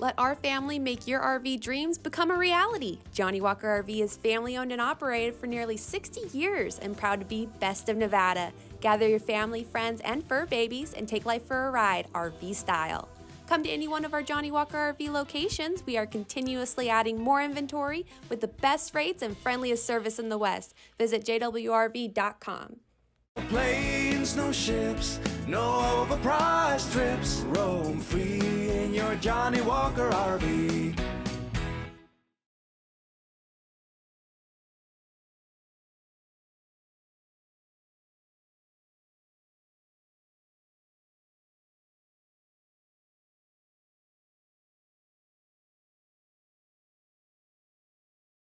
Let our family make your RV dreams become a reality. Johnnie Walker RV is family owned and operated for nearly 60 years and proud to be best of Nevada. Gather your family, friends, and fur babies and take life for a ride, RV style. Come to any one of our Johnnie Walker RV locations. We are continuously adding more inventory with the best rates and friendliest service in the West. Visit jwrv.com. Planes, no ships, no overpriced trips. Roam free Johnnie Walker RV.